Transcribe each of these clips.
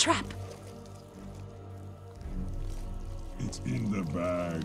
trap. It's in the bag.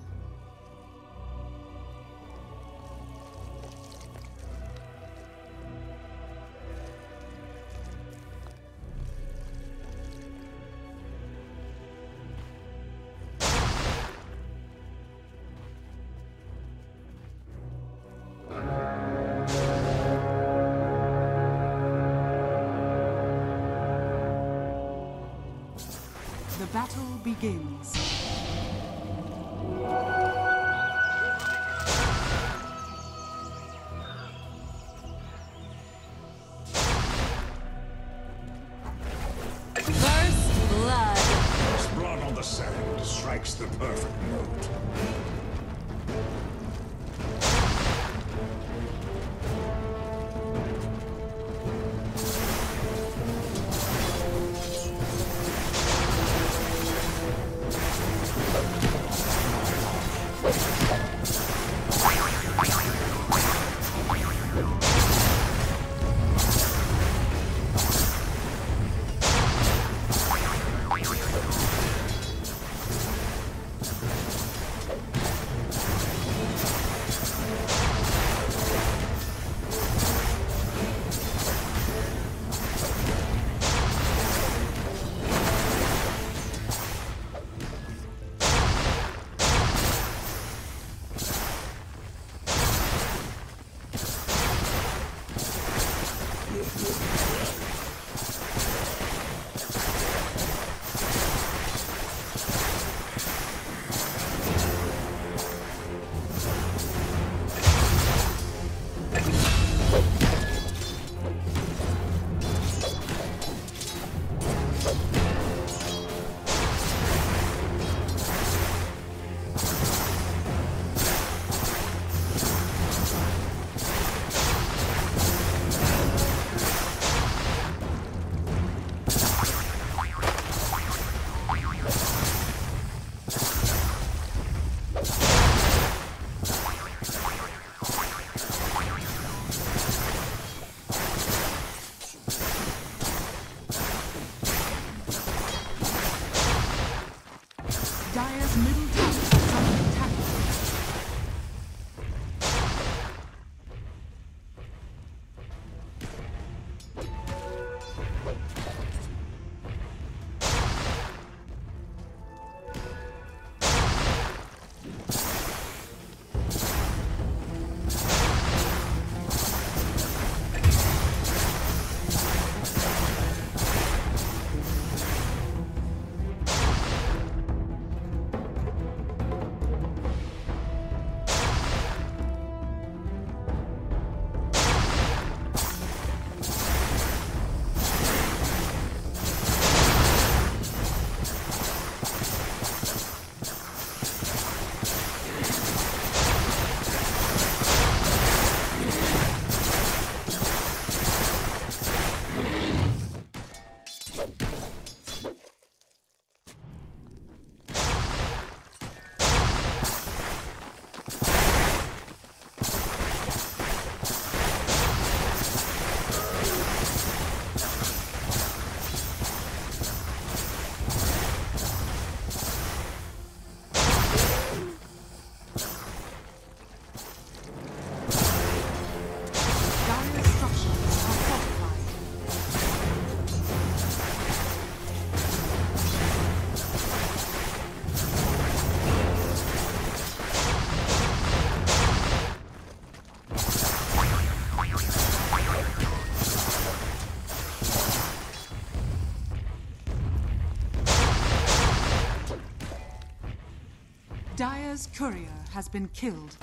Strikes the perfect note. Dire's courier has been killed.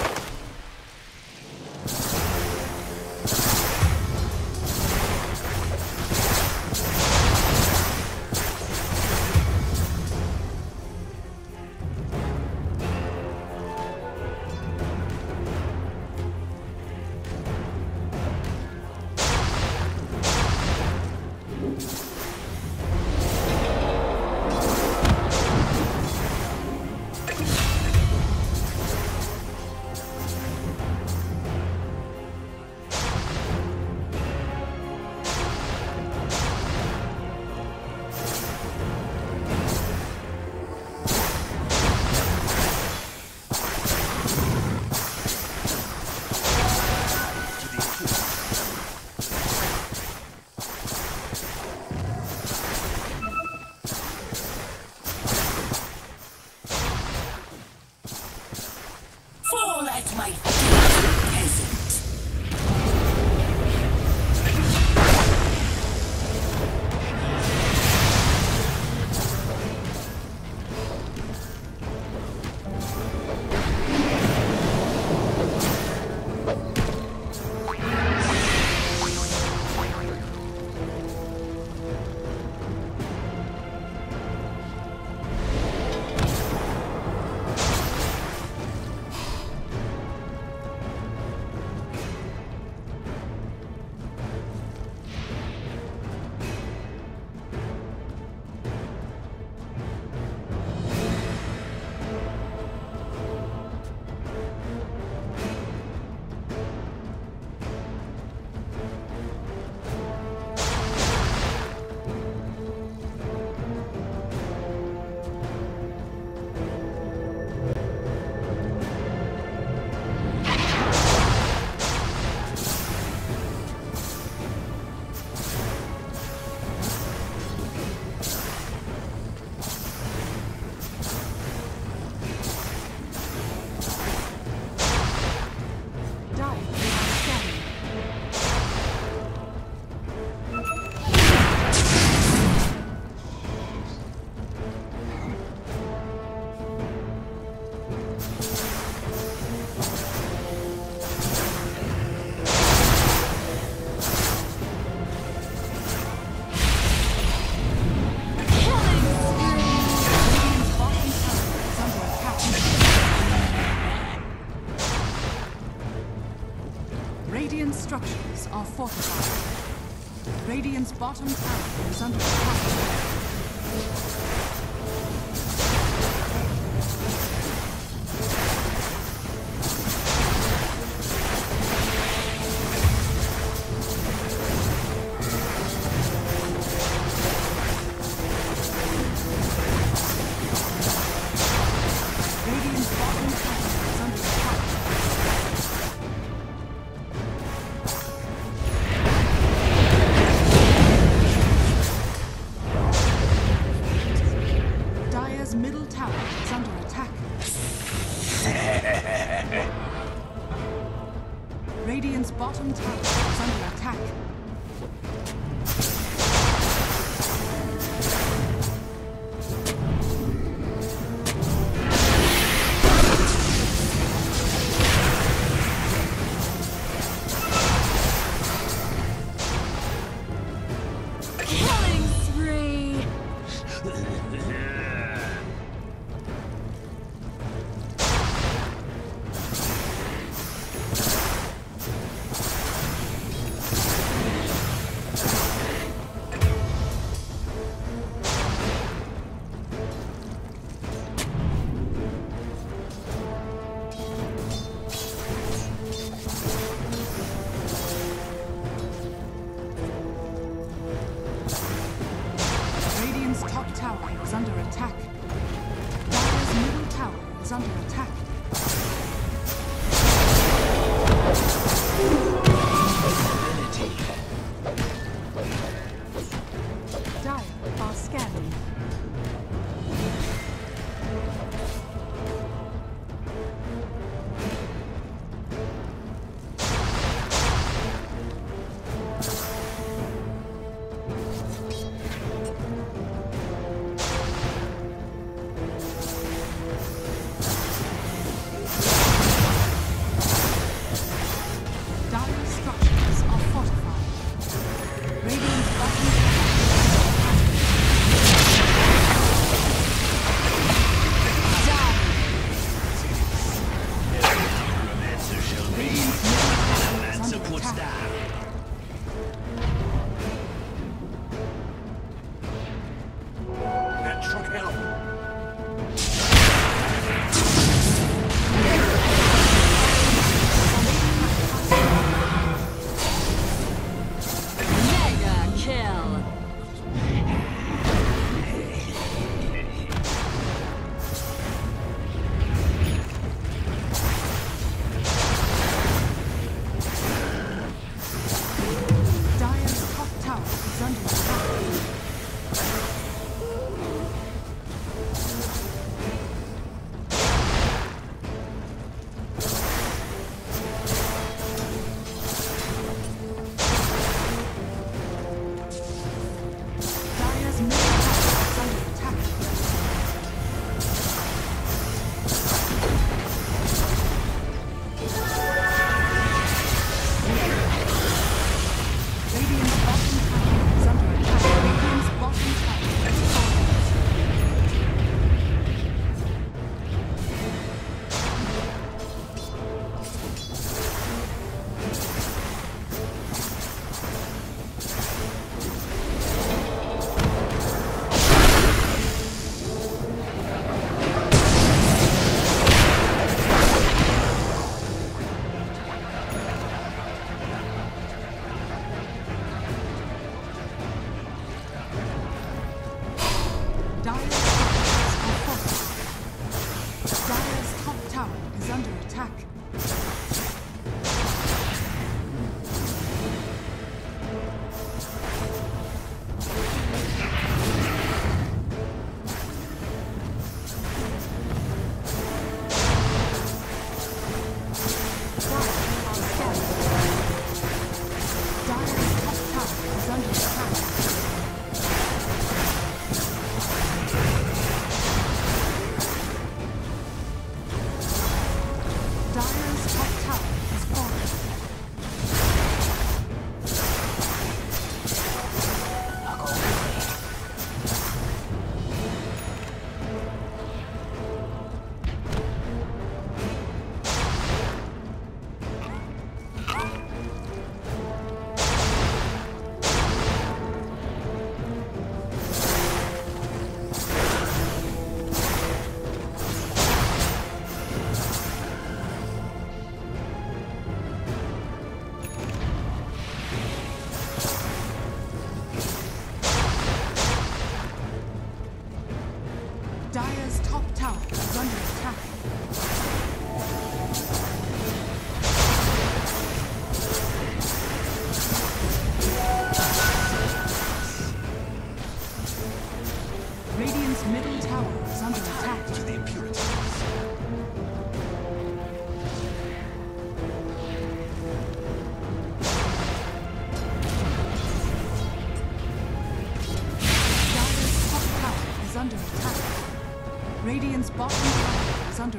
Radiant's bottom tower is under attack.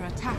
Under attack.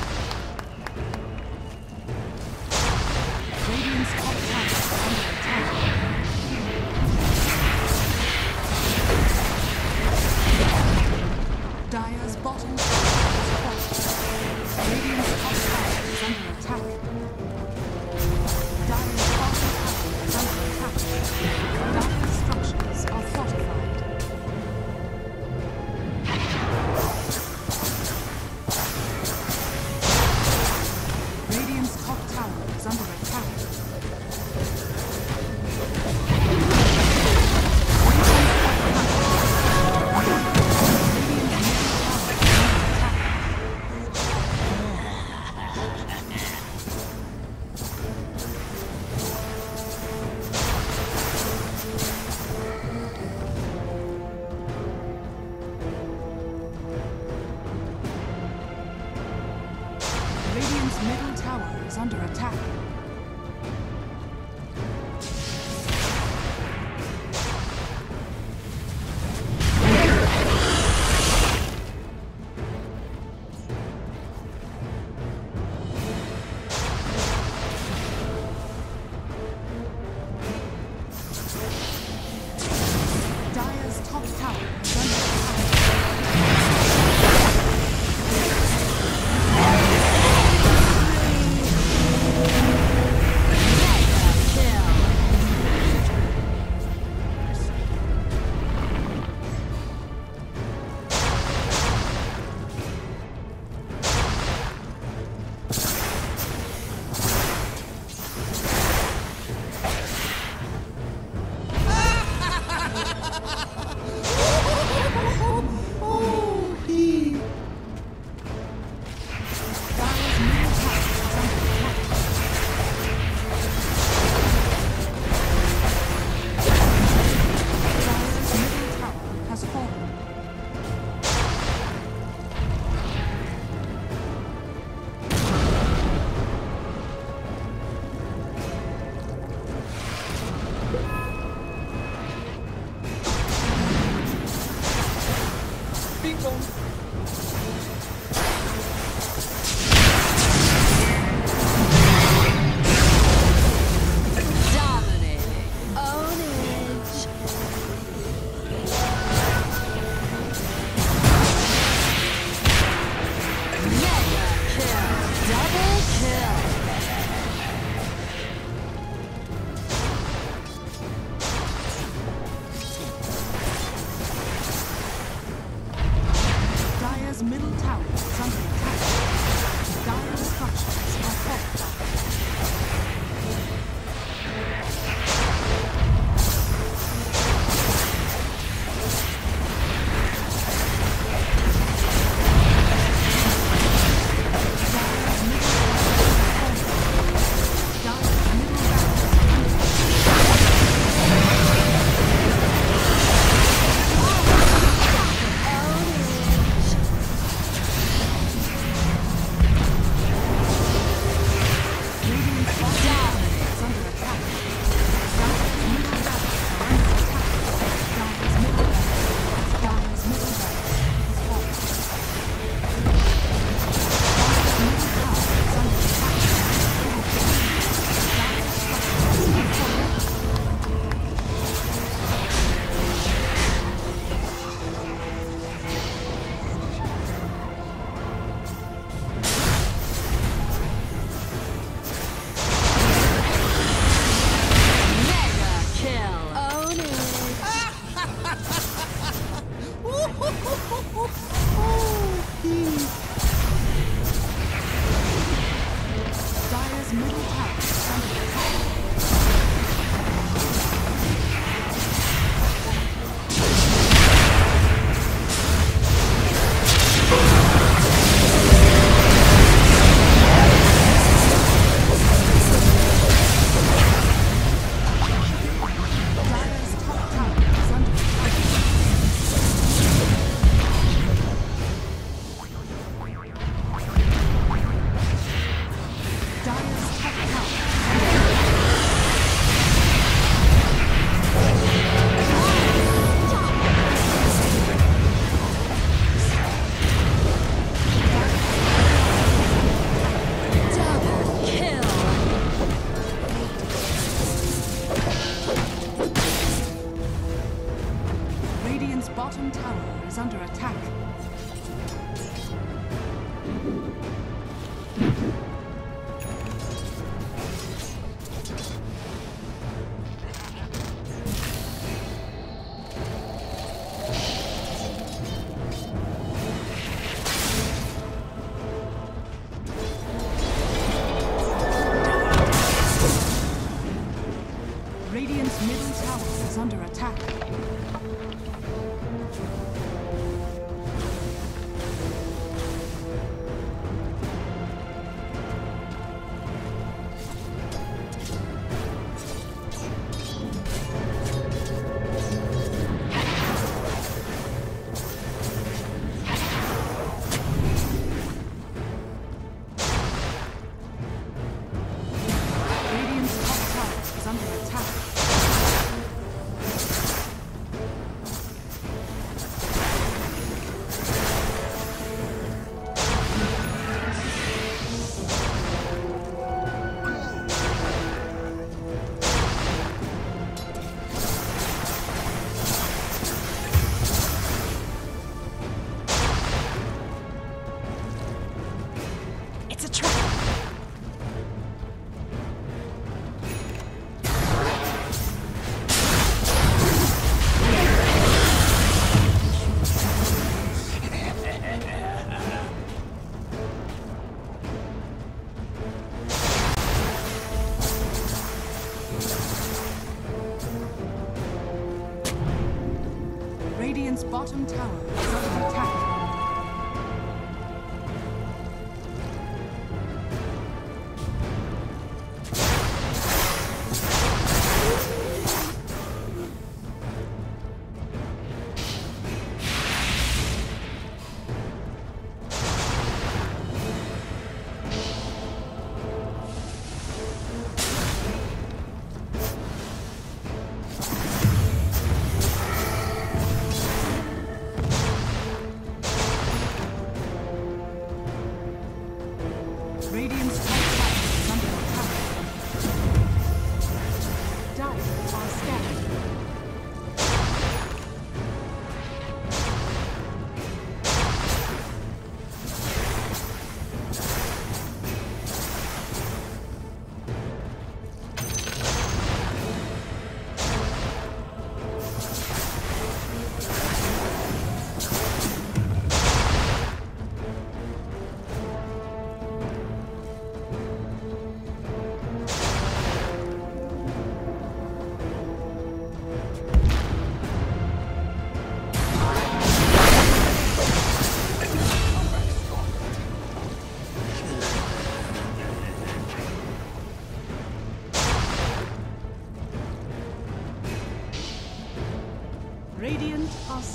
Attack.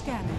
Scanning.